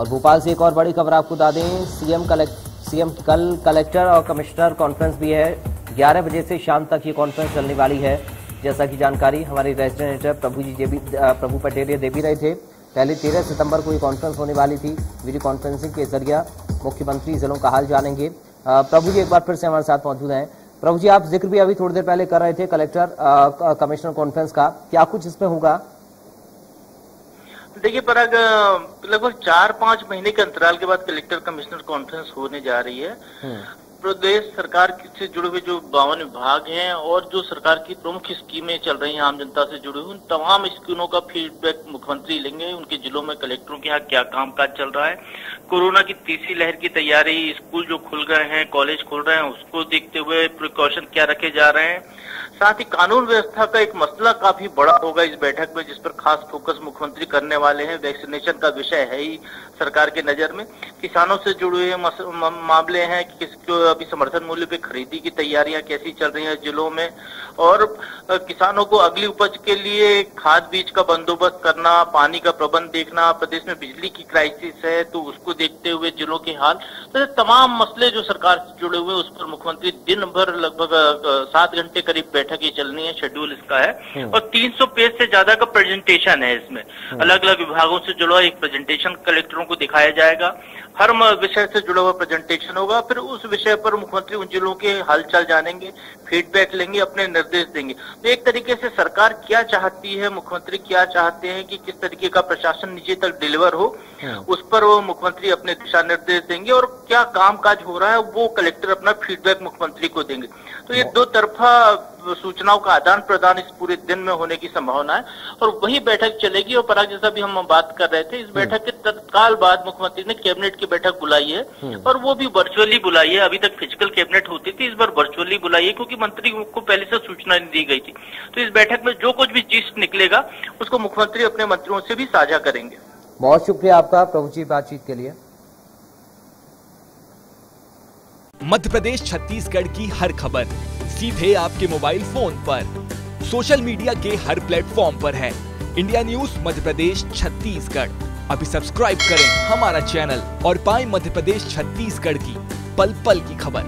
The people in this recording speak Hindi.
और भोपाल से एक और बड़ी खबर आपको बता दें, सीएम कलेक्ट, सीएम कल कलेक्टर और कमिश्नर कॉन्फ्रेंस भी है। 11 बजे से शाम तक ये कॉन्फ्रेंस चलने वाली है। जैसा कि जानकारी हमारे रेजिडेंट प्रभु जी देवी प्रभु पटेल दे भी रहे थे। पहले तेरह सितंबर को ये कॉन्फ्रेंस होने वाली थी। वीडियो कॉन्फ्रेंसिंग के ज़रिए मुख्यमंत्री जिलों का हाल जानेंगे। प्रभु जी एक बार फिर से हमारे साथ मौजूद हैं। प्रभु जी, आप ज़िक्र भी अभी थोड़ी देर पहले कर रहे थे कलेक्टर कमिश्नर कॉन्फ्रेंस का। क्या कुछ इसमें होगा? देखिए पराग लगभग चार पाँच महीने के अंतराल के बाद कलेक्टर कमिश्नर कॉन्फ्रेंस होने जा रही है हम्म। प्रदेश सरकार से जुड़े हुए जो बावन विभाग हैं और जो सरकार की प्रमुख स्कीमें चल रही हैं, आम जनता से जुड़ी हुई उन तमाम स्कीमों का फीडबैक मुख्यमंत्री लेंगे। उनके जिलों में कलेक्टरों के यहाँ क्या कामकाज चल रहा है? कोरोना की तीसरी लहर की तैयारी, स्कूल जो खुल गए हैं, कॉलेज खुल रहे हैं, उसको देखते हुए प्रिकॉशन क्या रखे जा रहे हैं? साथ ही कानून व्यवस्था का एक मसला काफ़ी बड़ा होगा इस बैठक में, जिस पर खास फोकस मुख्यमंत्री करने वाले हैं। वैक्सीनेशन का विषय है ही सरकार के नज़र में। किसानों से जुड़े हुए मामले हैं कि किसको अभी समर्थन मूल्य पे खरीदी की तैयारियाँ कैसी चल रही हैं जिलों में और किसानों को अगली उपज के लिए खाद बीज का बंदोबस्त करना पानी का प्रबंध देखना प्रदेश में बिजली की क्राइसिस है तो उसको देखते हुए जिलों के हाल तो तमाम मसले जो सरकार से जुड़े हुए उस पर मुख्यमंत्री दिन भर लगभग सात घंटे करीब बैठक ही चलनी है शेड्यूल इसका है हम्म। और तीन सौ पेज से ज़्यादा का प्रेजेंटेशन है इसमें हम्म। अलग अलग विभागों से जुड़ा एक प्रेजेंटेशन कलेक्टरों को दिखाया जाएगा हर विषय से जुड़ा हुआ प्रेजेंटेशन होगा फिर उस विषय पर मुख्यमंत्री उन जिलों के हालचाल जानेंगे फीडबैक लेंगे अपने निर्देश देंगे तो एक तरीके से सरकार क्या चाहती है मुख्यमंत्री क्या चाहते हैं कि किस तरीके का प्रशासन नीचे तक डिलीवर हो हाँ। उस पर वो मुख्यमंत्री अपने दिशा निर्देश देंगे और क्या काम काज हो रहा है वो कलेक्टर अपना फीडबैक मुख्यमंत्री को देंगे तो ये हाँ। दो तरफा सूचनाओं का आदान प्रदान इस पूरे दिन में होने की संभावना है और वही बैठक चलेगी और पराग जैसा भी हम बात कर रहे थे इस हाँ। बैठक के तत्काल बाद मुख्यमंत्री ने कैबिनेट की बैठक बुलाई है और वो भी वर्चुअली बुलाई है। अभी तक फ़िज़िकल कैबिनेट होती थी इस बार वर्चुअली बुलाई है क्योंकि मंत्री को पहले से सूचना दी गई थी। तो इस बैठक में जो कुछ भी चीज़ निकलेगा उसको मुख्यमंत्री अपने मंत्रियों से भी साझा करेंगे। बहुत शुक्रिया आपका प्रभु जी बातचीत के लिए। मध्य प्रदेश छत्तीसगढ़ की हर खबर सीधे आपके मोबाइल फ़ोन पर। सोशल मीडिया के हर प्लेटफॉर्म पर है। India news Madhya Pradesh Chhattisgarh. अभी सब्सक्राइब करें हमारा चैनल और पाए मध्य प्रदेश छत्तीसगढ़ की पल पल की खबर।